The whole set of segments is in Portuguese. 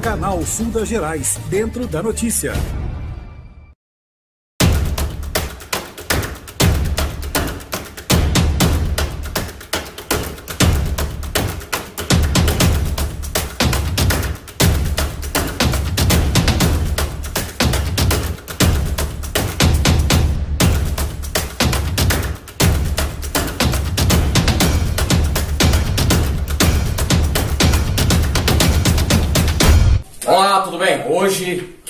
Canal Sul das Gerais, dentro da notícia.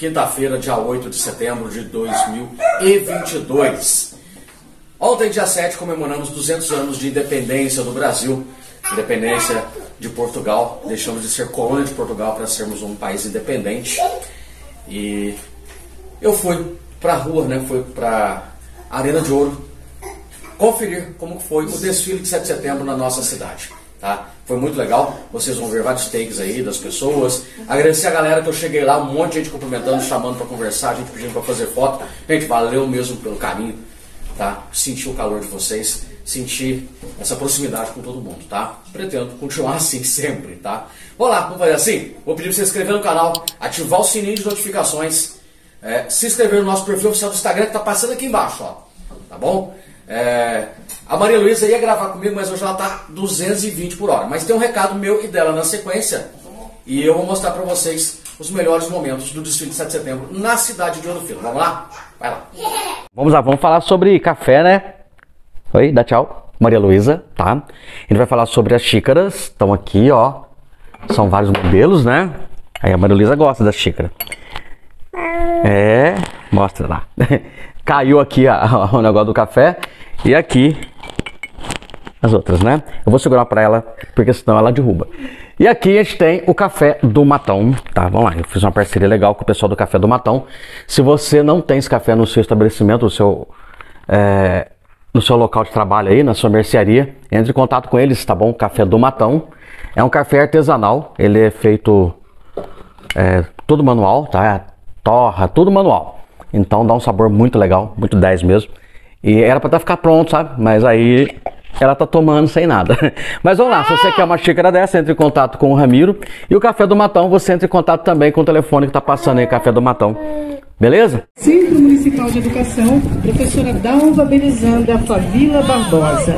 Quinta-feira, dia 8 de setembro de 2022. Ontem, dia 7, comemoramos 200 anos de independência do Brasil, independência de Portugal. Deixamos de ser colônia de Portugal para sermos um país independente. E eu fui pra rua, né? Fui pra Arena de Ouro conferir como foi o desfile de 7 de setembro na nossa cidade. Tá? Foi muito legal, vocês vão ver vários takes aí das pessoas. Agradecer a galera que eu cheguei lá, um monte de gente cumprimentando, chamando para conversar, gente pedindo para fazer foto. Gente, valeu mesmo pelo carinho, tá? Sentir o calor de vocês, sentir essa proximidade com todo mundo, tá? Pretendo continuar assim sempre, tá? Vamos lá, vamos fazer assim? Vou pedir para você se inscrever no canal, ativar o sininho de notificações, é, se inscrever no nosso perfil oficial do Instagram que tá passando aqui embaixo, ó. Tá bom? É, a Maria Luísa ia gravar comigo, mas hoje ela tá 220 por hora. Mas tem um recado meu e dela na sequência. E eu vou mostrar para vocês os melhores momentos do desfile de 7 de setembro na cidade de Ouro. Vamos lá? Vai lá. Vamos lá, vamos falar sobre café, né? Oi, dá tchau. Maria Luísa, tá? A gente vai falar sobre as xícaras. Estão aqui, ó. São vários modelos, né? Aí a Maria Luísa gosta da xícara. É, mostra lá. Caiu aqui a- o negócio do café. E aqui as outras, né? Eu vou segurar pra ela, porque senão ela derruba. E aqui a gente tem o café do Matão, tá? Vamos lá, eu fiz uma parceria legal com o pessoal do Café do Matão. Se você não tem esse café no seu estabelecimento, no seu, é, no seu local de trabalho aí, na sua mercearia, entre em contato com eles, tá bom? Café do Matão. É um café artesanal, ele é feito é, tudo manual, tá? Torra, tudo manual. Então dá um sabor muito legal, muito 10 mesmo. E era pra tá ficar pronto, sabe? Mas aí ela tá tomando sem nada. Mas vamos lá, se você quer uma xícara dessa, entre em contato com o Ramiro. E o Café do Matão, você entra em contato também com o telefone que tá passando aí, Café do Matão. Beleza? Centro Municipal de Educação, professora Dalva Belizanda Favila Barbosa.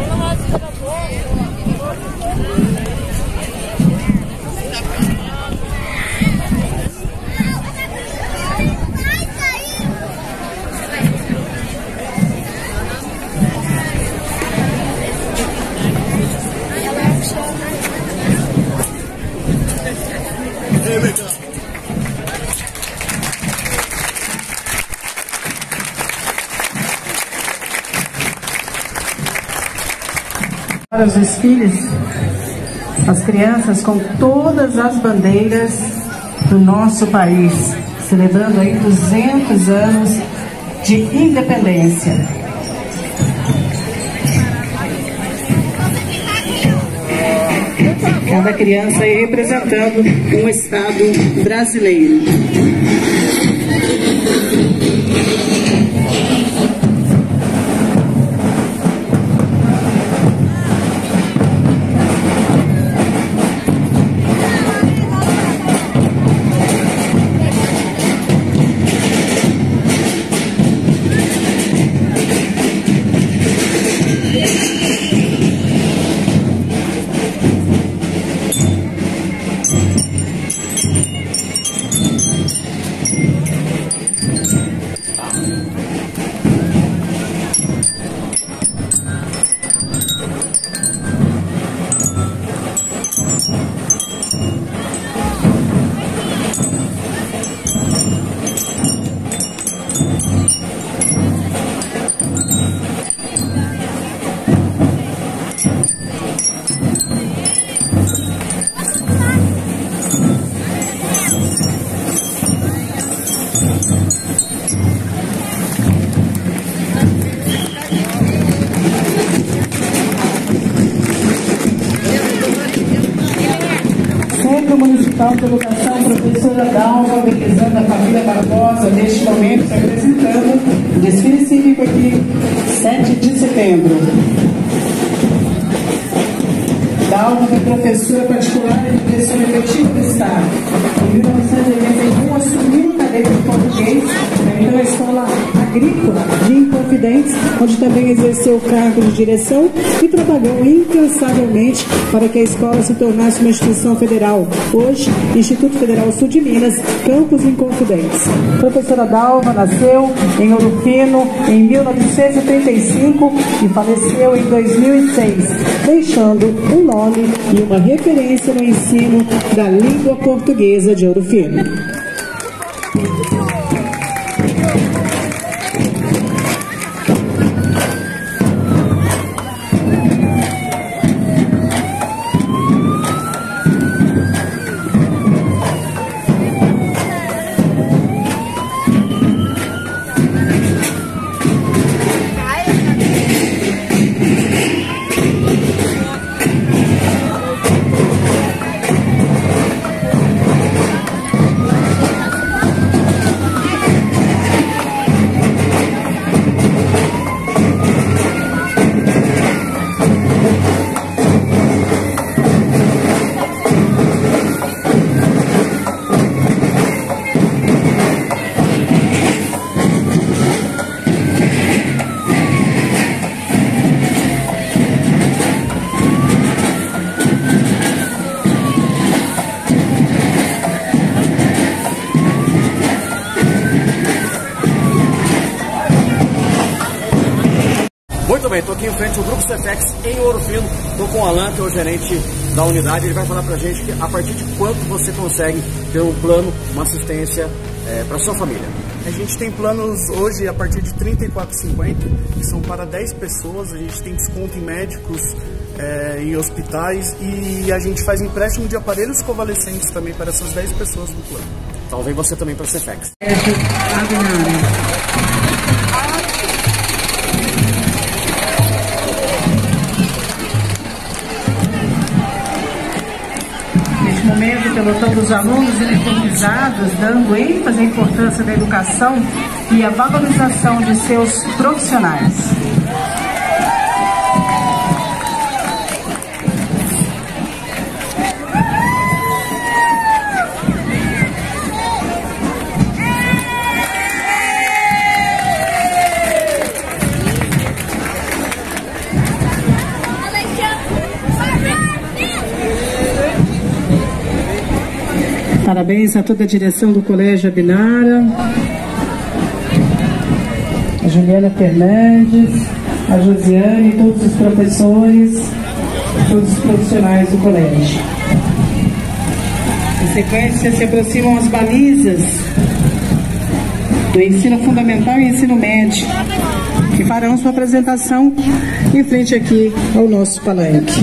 Para os desfiles, as crianças com todas as bandeiras do nosso país, celebrando aí 200 anos de independência. Cada criança representando um estado brasileiro. Municipal de Educação, professora Dalva Belizanda Família Barbosa, neste momento se apresentando o desfile cívico aqui, 7 de setembro. Dalva foi professora particular e diretora efetiva do Estado. Em 1900 agrícola de Inconfidentes, onde também exerceu o cargo de direção e trabalhou incansavelmente para que a escola se tornasse uma instituição federal. Hoje, Instituto Federal Sul de Minas, Campos Inconfidentes. Professora Dalva nasceu em Ouro em 1935 e faleceu em 2006, deixando um nome e uma referência no ensino da língua portuguesa de Ouro. Cefex em Ouro Fino. Estou com o Alan, que é o gerente da unidade. Ele vai falar para a gente que a partir de quanto você consegue ter um plano, uma assistência é, para sua família. A gente tem planos hoje a partir de R$ 34,50, que são para 10 pessoas. A gente tem desconto em médicos, é, em hospitais e a gente faz empréstimo de aparelhos convalescentes também para essas 10 pessoas do plano. Então vem você também para a Cefex. Neste alunos uniformizados, dando ênfase à importância da educação e à valorização de seus profissionais. Parabéns a toda a direção do Colégio Abinara, a Juliana Fernandes, a Josiane, todos os professores, todos os profissionais do colégio. Em sequência, se aproximam as balizas do ensino fundamental e ensino médio, que farão sua apresentação em frente aqui ao nosso palanque.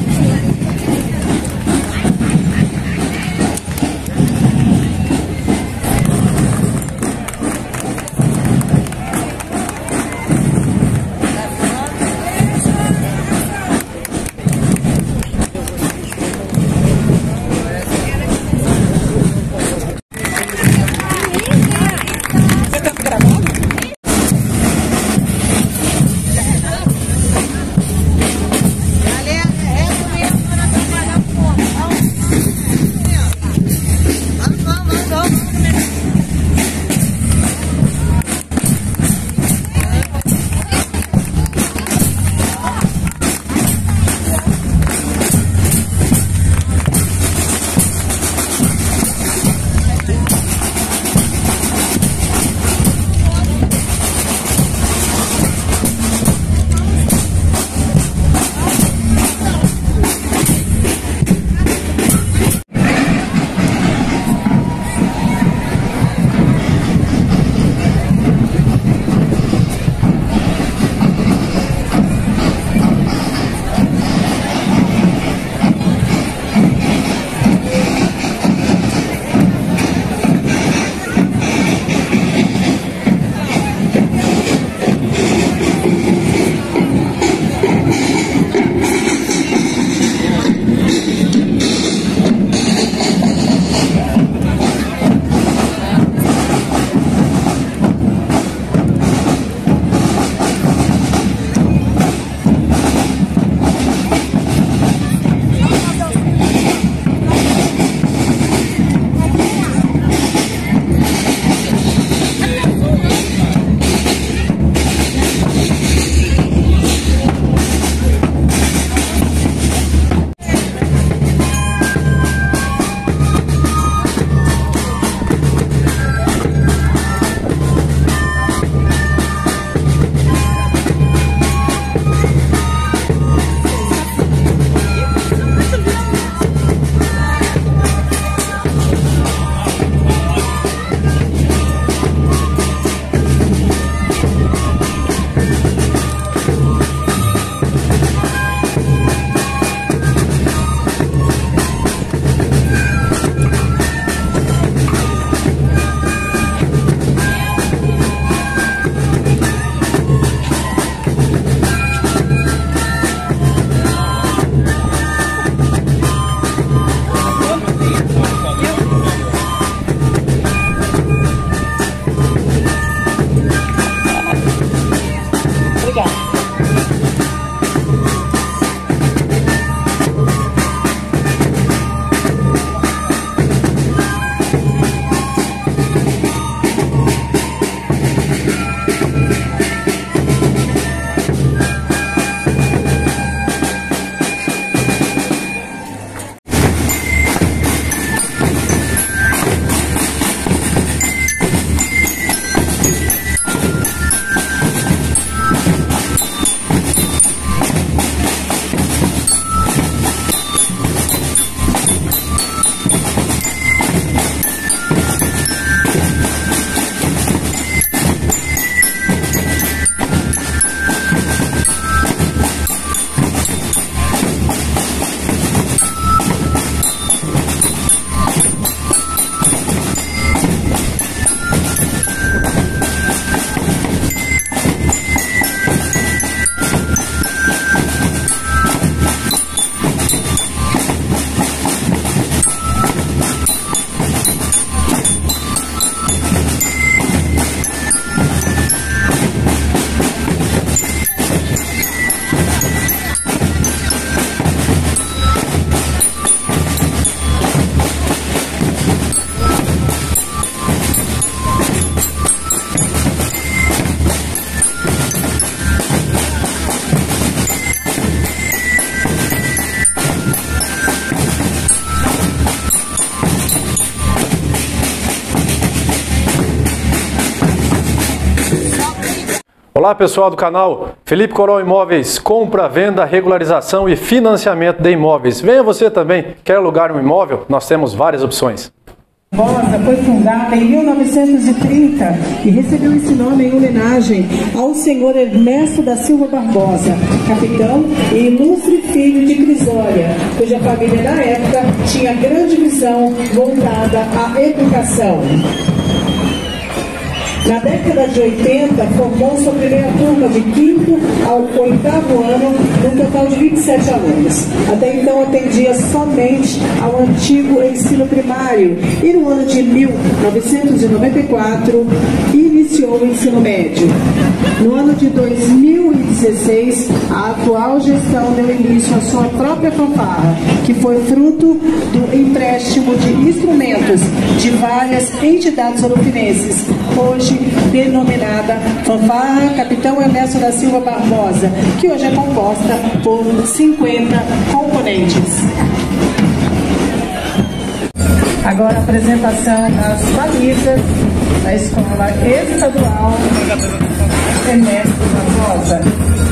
Olá pessoal do canal Felipe Coral Imóveis, compra, venda, regularização e financiamento de imóveis. Venha você também, quer alugar um imóvel? Nós temos várias opções. Barbosa foi fundada em 1930 e recebeu esse nome em homenagem ao senhor Ernesto da Silva Barbosa, capitão e ilustre filho de Crisória, cuja família na época tinha grande visão voltada à educação. Na década de 80, formou sua primeira turma de quinto ao oitavo ano, num total de 27 alunos. Até então atendia somente ao antigo ensino primário e no ano de 1994 iniciou o ensino médio. No ano de 2016, a atual gestão deu início à sua própria fanfarra, que foi fruto do empréstimo de instrumentos de várias entidades orufinenses, hoje denominada Fanfarra Capitão Ernesto da Silva Barbosa, que hoje é composta por 50 componentes. Agora a apresentação das balizas da Escola Estadual Ernesto Barbosa.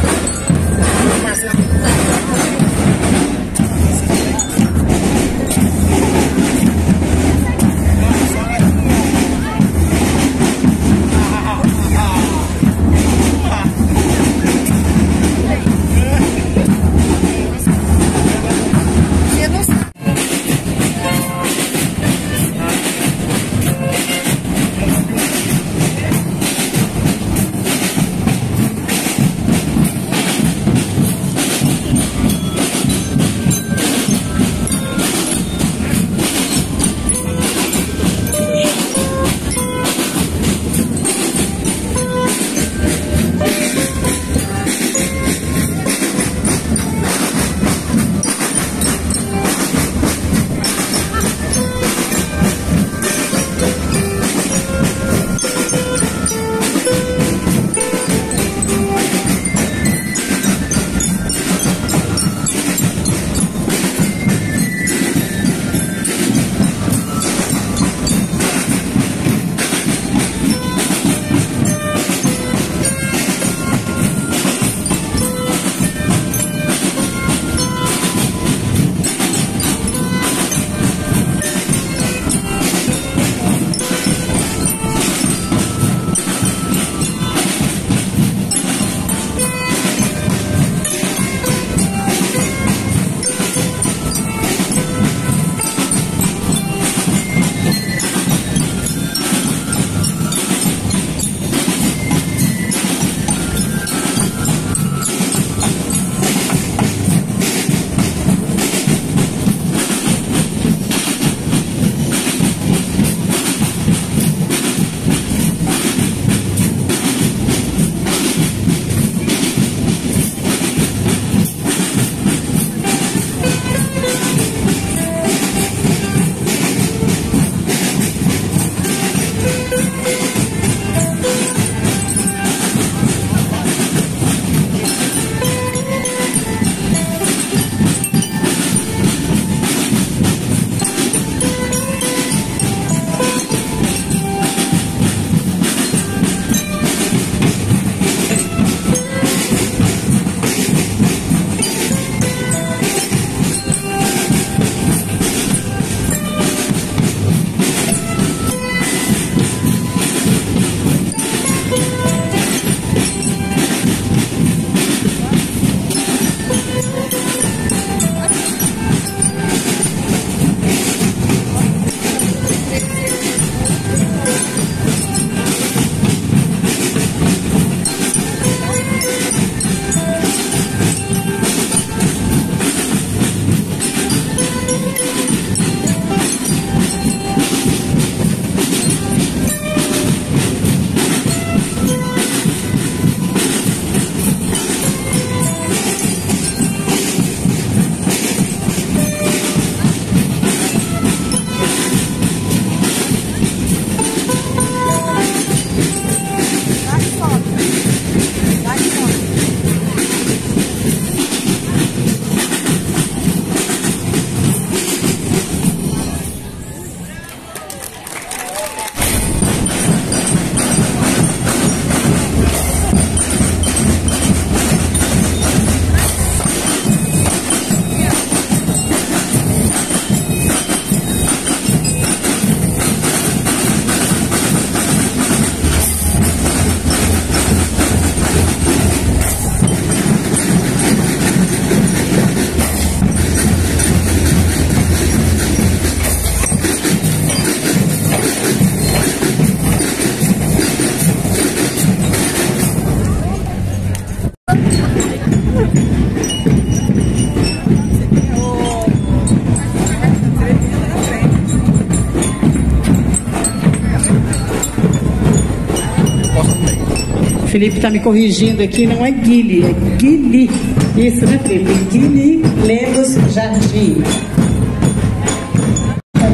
Felipe está me corrigindo aqui, não é Guile, é Guili. Isso, né, Felipe? Guili Lemos Jardim.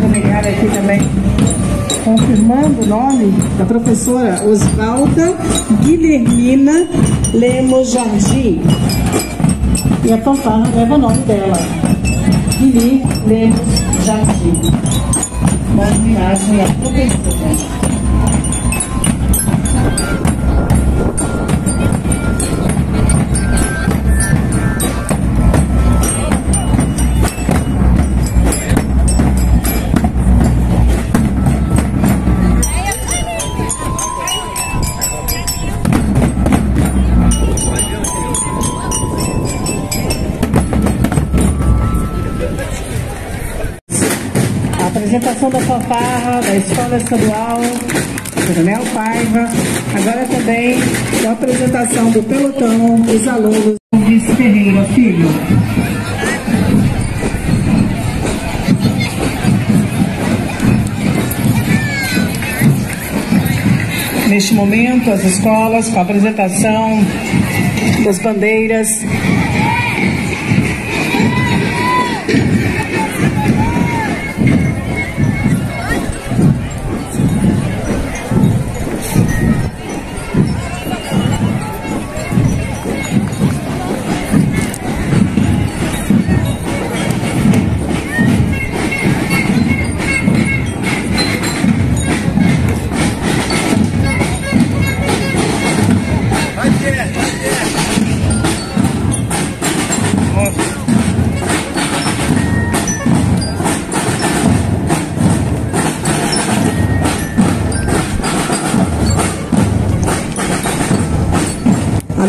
Vou pegar aqui também, confirmando o nome da professora Osvalda Guilhermina Lemos Jardim. E a fanfarra leva o nome dela. Guili Lemos Jardim. Uma homenagem à professora. Apresentação da fanfarra da Escola Estadual Coronel Paiva. Agora também a apresentação do pelotão, os alunos Vice Ferreira Filho. Neste momento, as escolas com a apresentação das bandeiras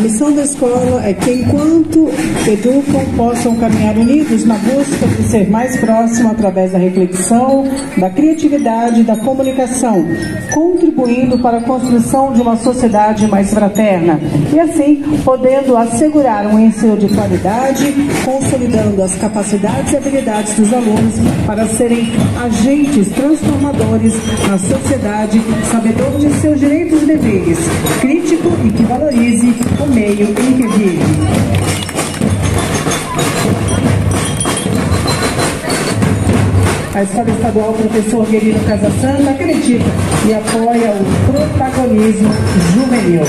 missão da escola é que, enquanto educam, possam caminhar unidos na busca de ser mais próximo através da reflexão, da criatividade e da comunicação, contribuindo para a construção de uma sociedade mais fraterna. E, assim, podendo assegurar um ensino de qualidade, consolidando as capacidades e habilidades dos alunos para serem agentes transformadores na sociedade, sabedor de seus direitos e deveres, crítico e que valorize o meio em que vive. A Escola Estadual Professor Guerino Casasanta acredita e apoia o protagonismo juvenil.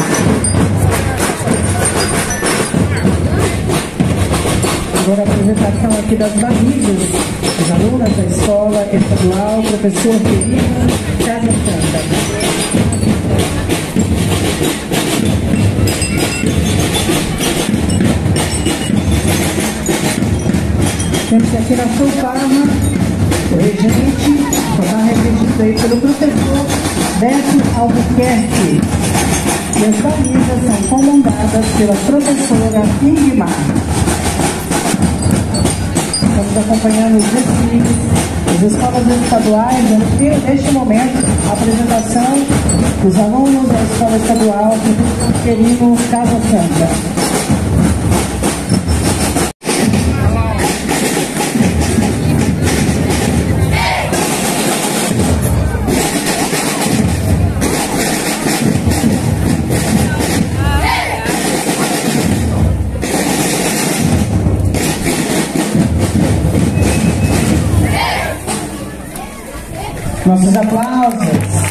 Agora a apresentação aqui das barrigas, das alunas da Escola Estadual Professor Guerino Casasanta. Temos aqui na fanfarra o regente, fanfarra regido aí pelo professor Beto Albuquerque. E as balizas são comandadas pela professora Ingmar. Estamos acompanhando os desfiles das escolas estaduais, neste momento a apresentação dos alunos da Escola Estadual do Querino Casa Santa. Nossos aplausos.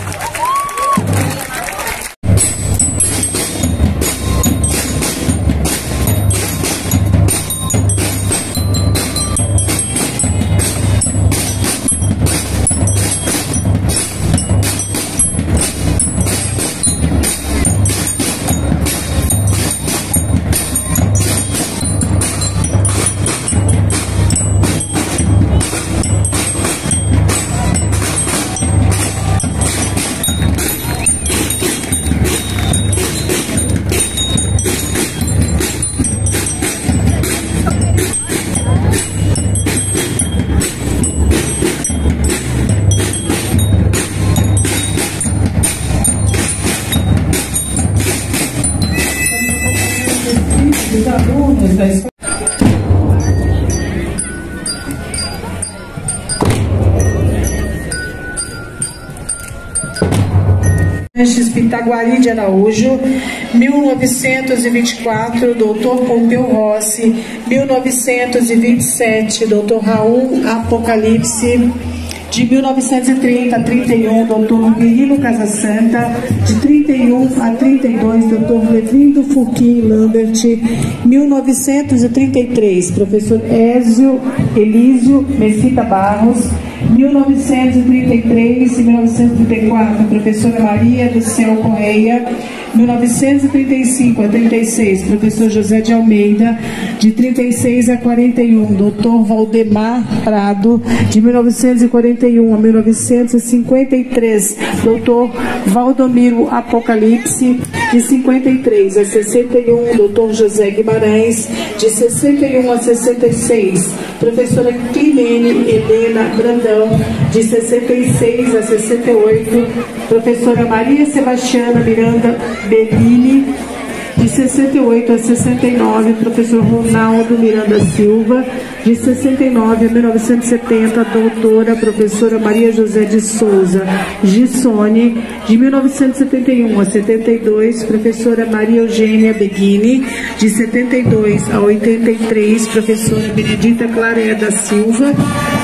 Pitaguari de Araújo, 1924, doutor Pompeu Rossi, 1927, doutor Raul Apocalipse, de 1930 a 31, doutor Guerrilo Casasanta, de 31 a 32, doutor Levindo Furquim Lambert, 1933, professor Ézio Elísio Mesita Barros, 1933 e 1934, professora Maria do Céu Correia, 1935 a 36, professor José de Almeida, de 36 a 41, doutor Valdemar Prado, de 1941 a 1953, doutor Valdomiro Apocalipse, de 53 a 61, doutor José Guimarães, de 61 a 66, professora Climene Helena Brandão, de 66 a 68, professora Maria Sebastiana Miranda Bellini, de 68 a 69, professor Ronaldo Miranda Silva, de 69 a 1970, doutora professora Maria José de Souza Gissone, de 1971 a 72, professora Maria Eugênia Beghini, de 72 a 83, professora Benedita Claré da Silva,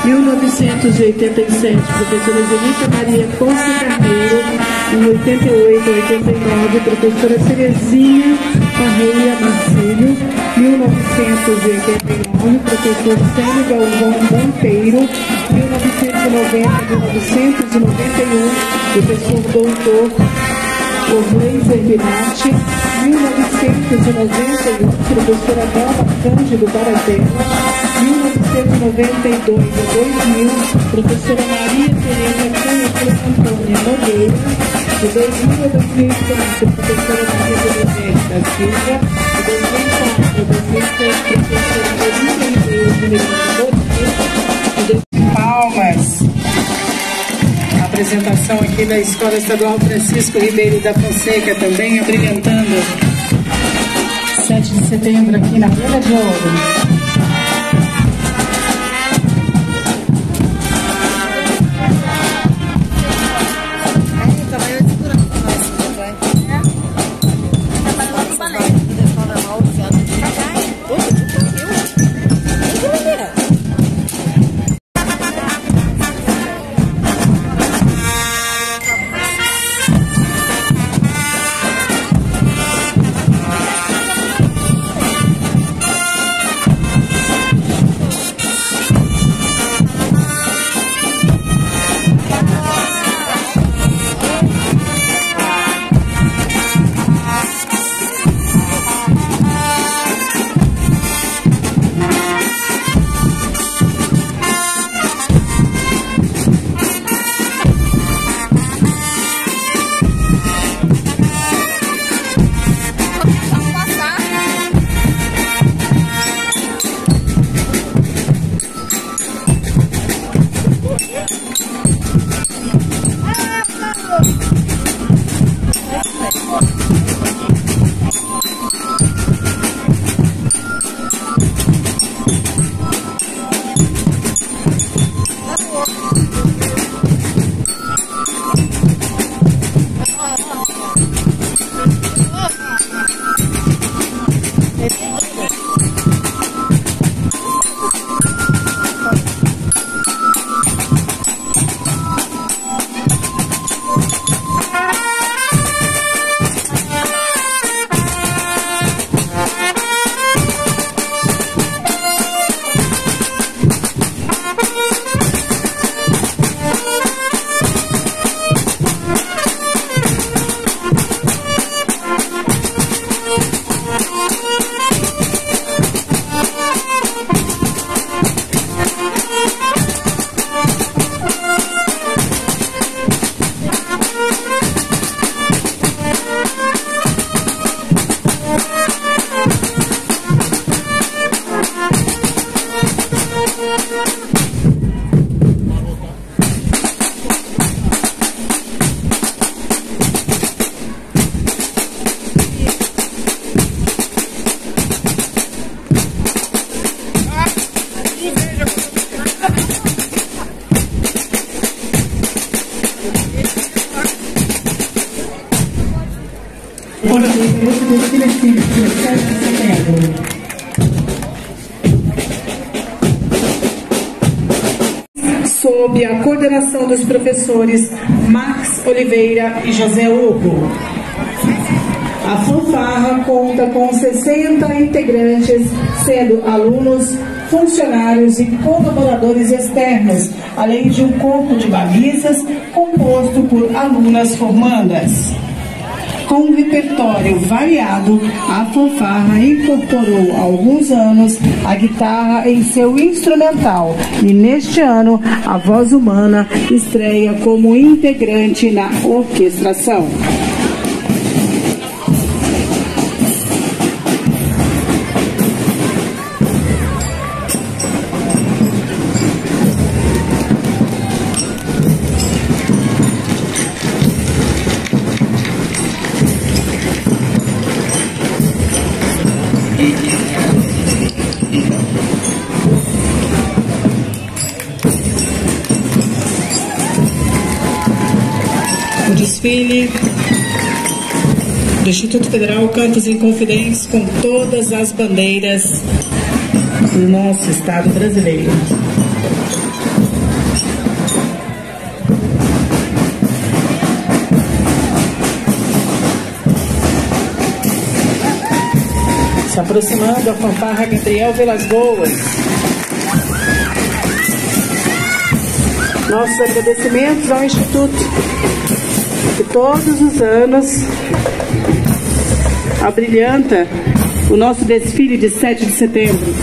1987, professora Zenita Maria Costa Carneiro, em 88 a 89, professora Terezinha Carreira Marcílio, 1989, professor Célio Galvão Monteiro, 1990 a 1991, professor doutor Orley Zerbinati, 1991, professora Dalma Cândido Baratella, 1992 a 2000, professora Maria Tereza Cândido Antônia Nogueira, de 2000 a 2004, professora Maria Benedete da Silva, de 2004 a 2007, professora Marina Ribeiro de Miranda Rodrigues, Palmas. Apresentação aqui da Escola Estadual Francisco Ribeiro da Fonseca também, abrilhantando 7 de setembro aqui na Vila de Ouro. Coordenação dos professores Max Oliveira e José Hugo. A fanfarra conta com 60 integrantes, sendo alunos, funcionários e colaboradores externos, além de um corpo de balizas composto por alunas formandas. Com um repertório variado, a fanfarra incorporou há alguns anos a guitarra em seu instrumental e neste ano a voz humana estreia como integrante na orquestração. Do Instituto Federal Cantos em Confidência com todas as bandeiras do nosso Estado brasileiro. Se aproximando a fanfarra Gabriel Velas Boas. Nossos agradecimentos ao Instituto que todos os anos abrilhanta o nosso desfile de 7 de setembro.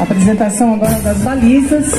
Apresentação agora das balizas.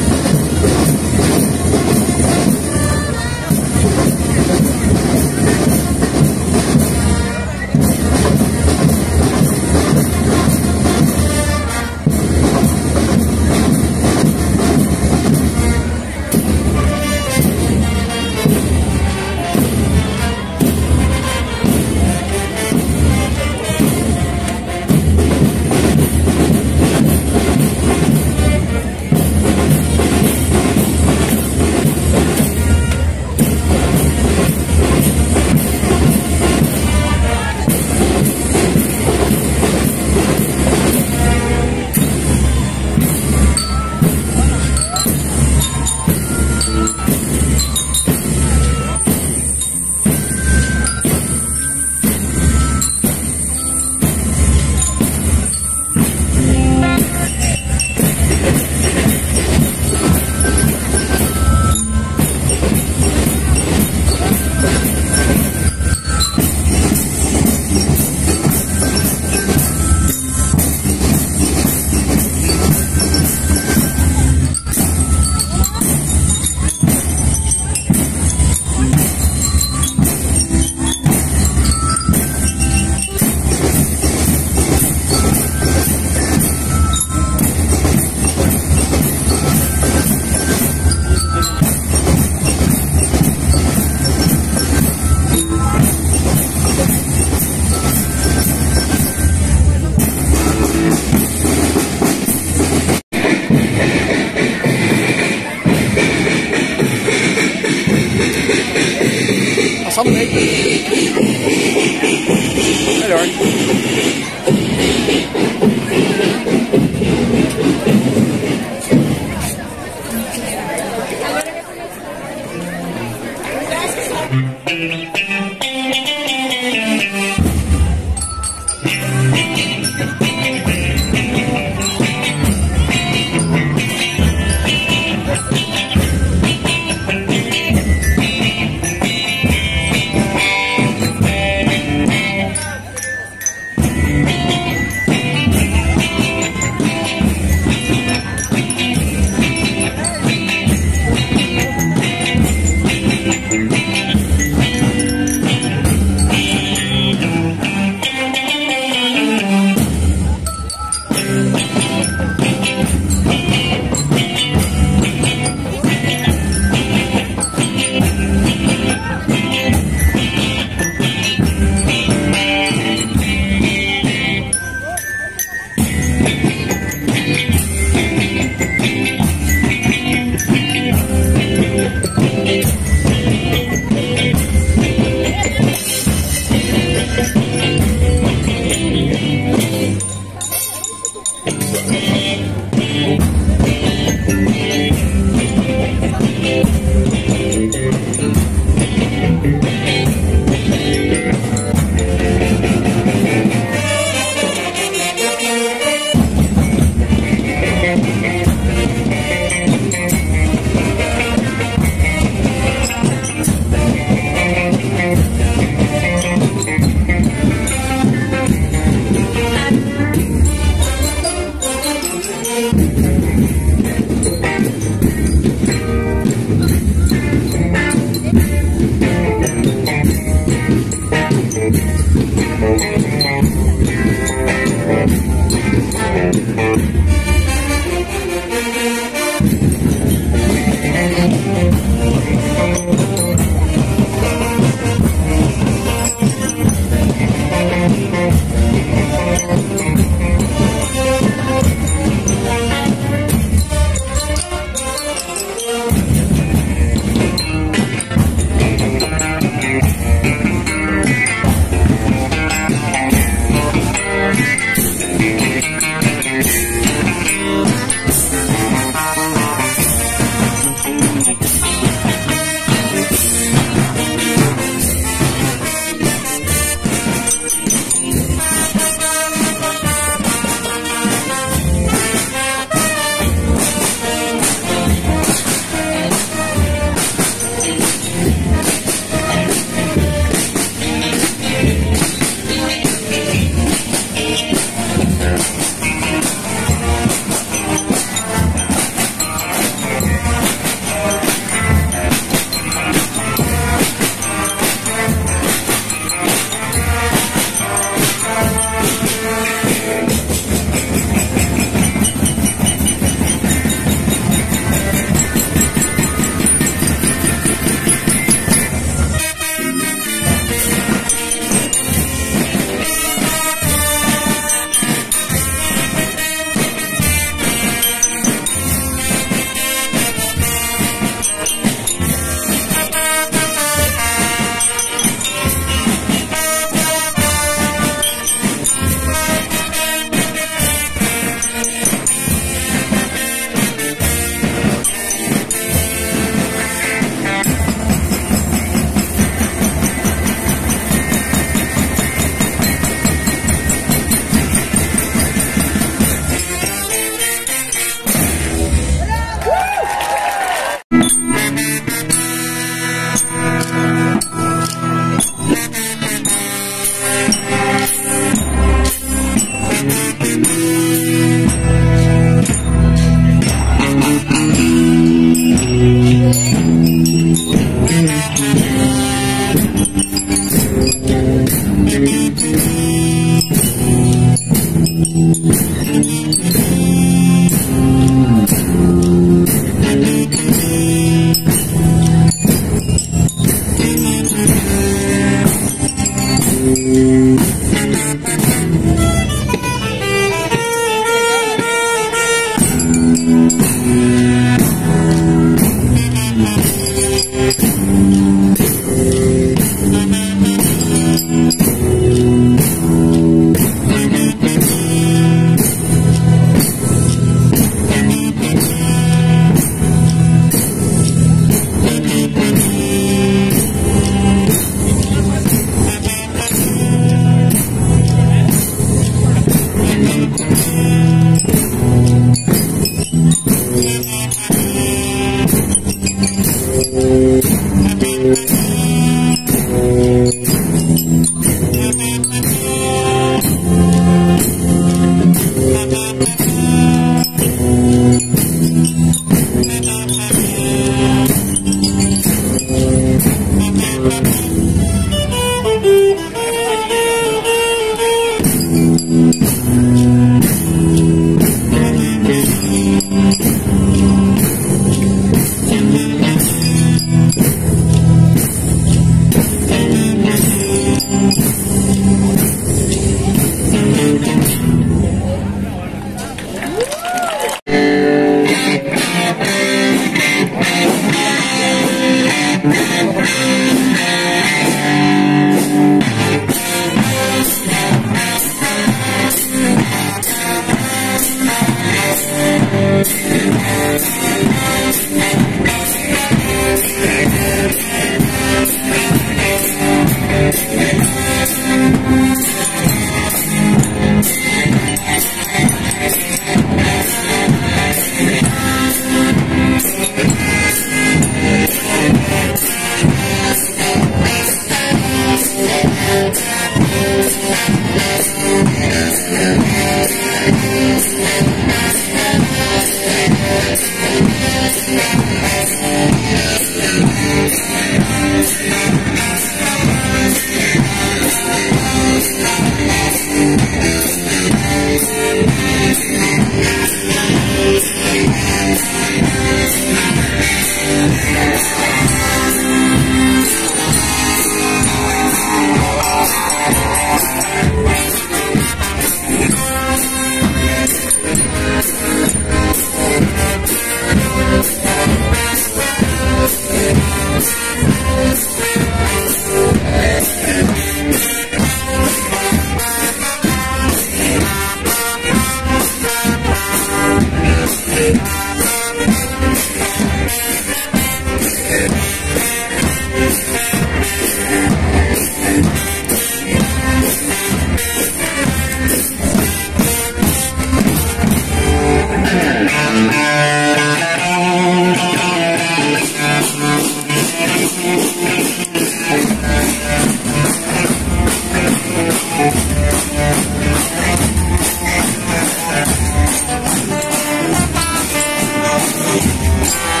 News.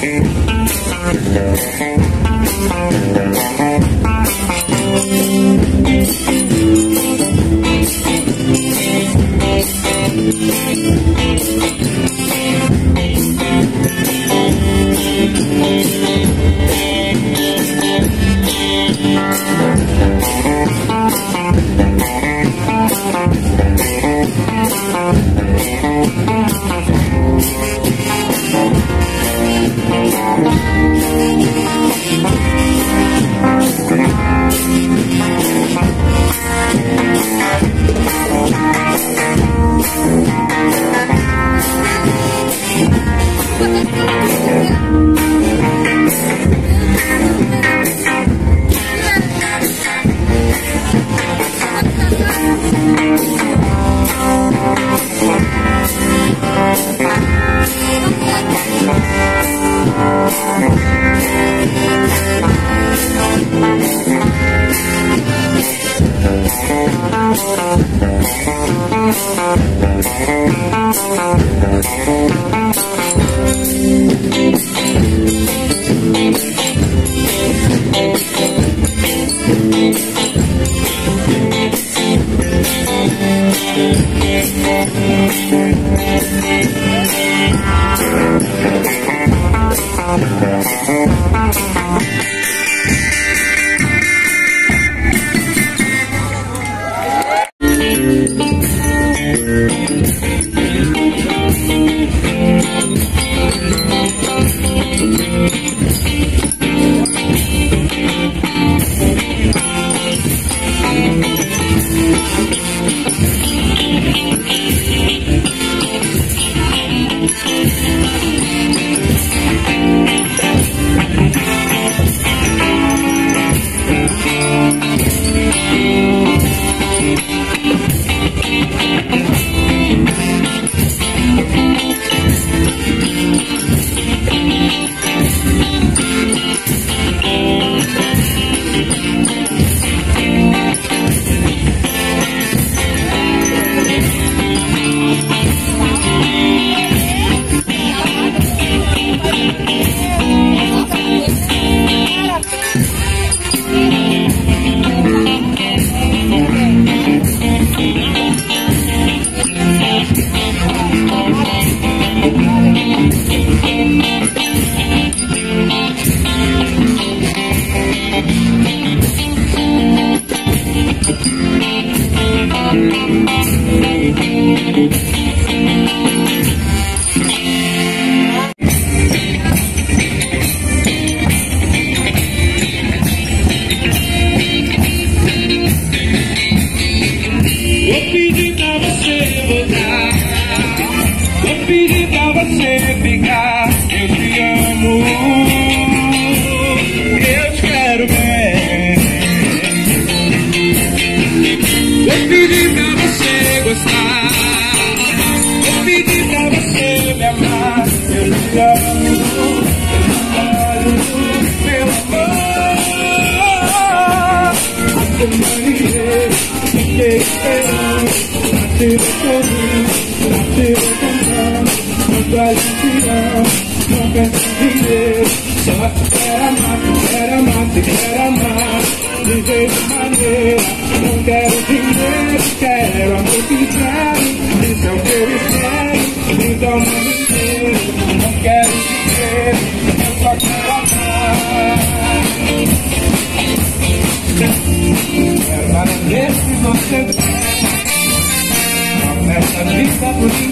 second.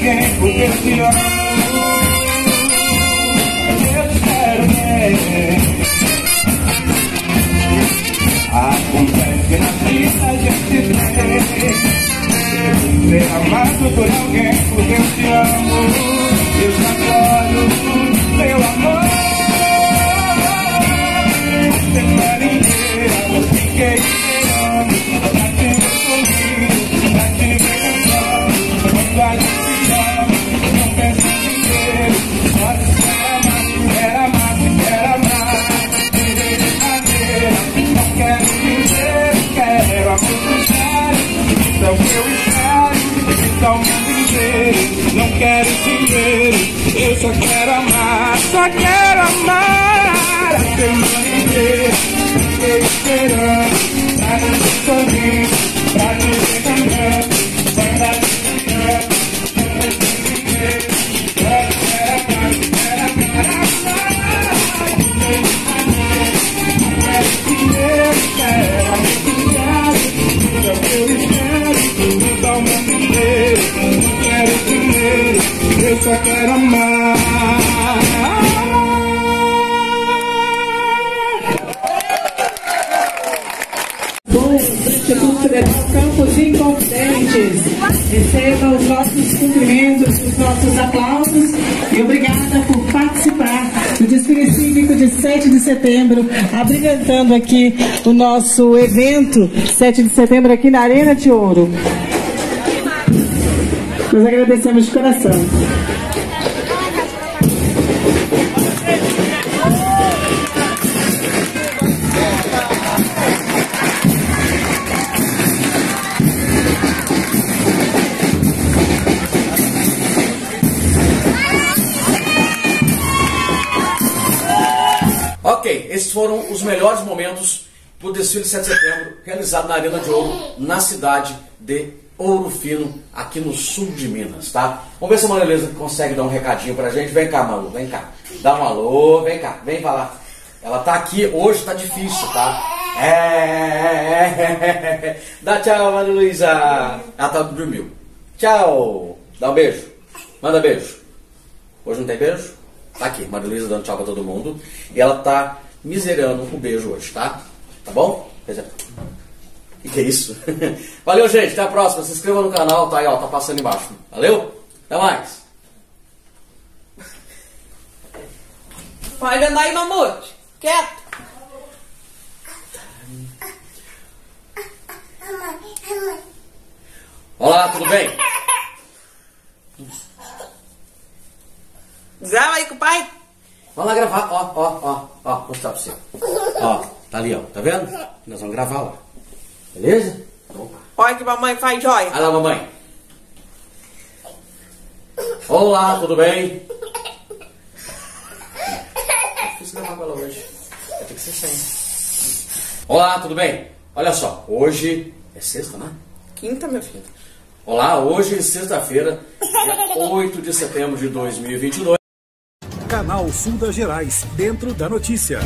Ninguém, porque eu te amo. Acontece na vida a gente tem Ser amado por alguém porque eu te amo. Eu te adoro, meu amor o nosso evento 7 de setembro aqui na Arena de Ouro. Nós agradecemos de coração. Ok, esses foram os melhores momentos do desfile de 7 de setembro, realizado na Arena de Ouro, na cidade de Ouro Fino, aqui no sul de Minas, tá? Vamos ver se a Maria consegue dar um recadinho pra gente. Vem cá, Malu, vem cá. Dá um alô, vem cá, vem falar. Ela tá aqui, hoje tá difícil, tá? É. Dá tchau, Maria Luísa. Ela tá dormiu. Tchau. Dá um beijo. Manda beijo. Hoje não tem beijo? Tá aqui, Maria Luísa dando tchau pra todo mundo. E ela tá miserando o beijo hoje, tá? Tá bom? O que, que é isso? Valeu, gente. Até a próxima. Se inscreva no canal, tá aí, ó. Tá passando embaixo. Valeu? Até mais. Pode andar aí, mamute. Quieto. Olá, tudo bem? Grava aí com o pai. Vamos lá gravar, ó, ó, ó, ó, vou mostrar pra você. Ó, tá ali, ó, tá vendo? Nós vamos gravar lá. Beleza? Opa. Olha que mamãe faz joia. Vai lá, mamãe. Olá, tudo bem? Difícil gravar com ela hoje. Vai ter que ser sem. Olá, tudo bem? Olha só, hoje é sexta, né? Quinta, meu filho. Olá, hoje é sexta-feira, dia 8 de setembro de 2022. Canal Sul das Gerais, dentro da notícia.